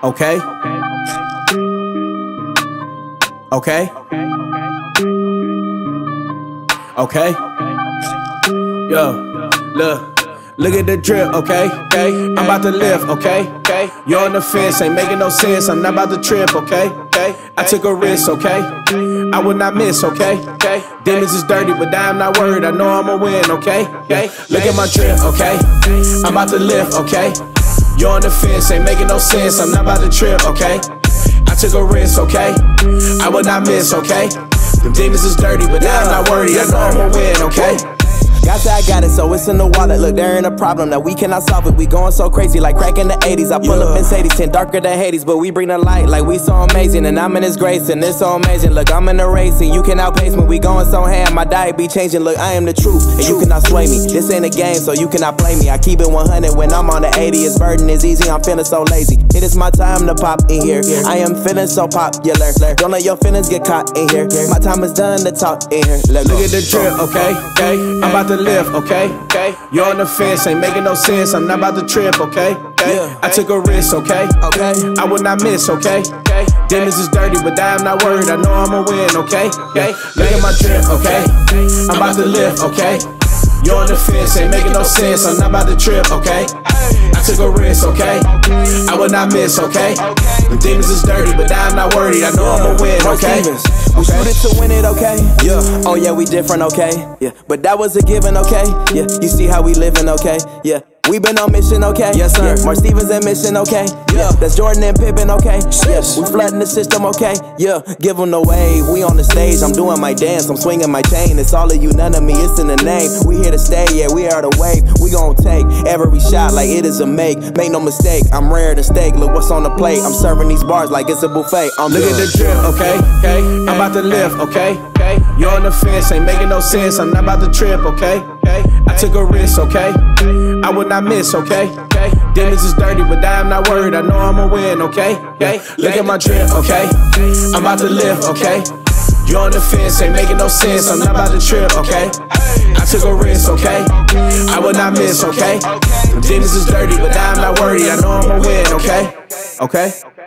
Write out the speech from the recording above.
Okay. Okay. Okay. Yo, look. Look at the drip, okay? Okay. I'm about to lift, okay? Okay. You're on the fence, ain't making no sense. I'm not about to trip, okay? Okay. I took a risk, okay? I will not miss, okay? Okay. Demons is dirty, but I'm not worried. I know I'ma win, okay? Okay. Look at my drip, okay? I'm about to lift, okay? You're on the fence, ain't making no sense. I'm not about to trip, okay? I took a risk, okay? I will not miss, okay? Them demons is dirty, but now I'm not worried. I know I'ma win, okay? God say I got it, so it's in the wallet. Look, there ain't a problem that we cannot solve it. We going so crazy, like crack in the 80s. I pull yeah. up Mercedes, 10 darker than Hades, but we bring the light like we so amazing. And I'm in His grace, and it's so amazing. Look, I'm in the race, and you can outpace me. We going so ham, my diet be changing. Look, I am the truth, and you cannot sway me. This ain't a game, so you cannot play me. I keep it 100 when I'm on the 80. It's burden is easy, I'm feeling so lazy. It is my time to pop in here. I am feeling so popular. Don't let your feelings get caught in here. My time is done to talk in here. Let Look at the drip, okay? Okay, I'm about to lift, okay? okay? You're on the fence, ain't making no sense. I'm not about to trip, okay? okay? Yeah. I took a risk, okay? Okay. I will not miss, okay? Okay. Demons is dirty, but I'm not worried. I know I'ma win, okay? Okay. Look at my drip, okay? I'm about to lift, okay? You're on the fence, ain't making no sense. I'm not about to trip, okay? I took a risk, okay? I will not miss, okay? The demons is dirty, but I'm not worried. I know I'ma win, okay? We shoot it to win it, okay? Yeah. Oh yeah, we different, okay? Yeah. But that was a given, okay? Yeah. You see how we living, okay? Yeah. We been on mission, okay? Yes, sir. Yeah. Marc Stevens at mission, okay? Yeah. That's Jordan and Pippen, okay? Yeah. We flooding the system, okay? Yeah. Give them the wave. We on the stage. I'm doing my dance. I'm swinging my chain. It's all of you, none of me. It's in the name. We here to stay. Yeah, we are the wave. We gon' take every shot like it is a make. Make no mistake. I'm rare to steak. Look what's on the plate. I'm serving these bars like it's a buffet. I'm Look at the drip, okay? Okay. I'm about to lift, okay? Okay. You're on the fence. Ain't making no sense. I'm not about to trip, okay? Okay. I took a risk, okay? I will not miss, okay? Okay. Demons is dirty, but I'm not worried. I know I'ma win, okay? Okay. Look at my drip, okay? I'm about to live, okay? You on the fence, ain't making no sense. I'm not about to trip, okay? I took a risk, okay? I will not miss, okay? Demons is dirty, but I'm not worried. I know I'ma win, okay? Okay.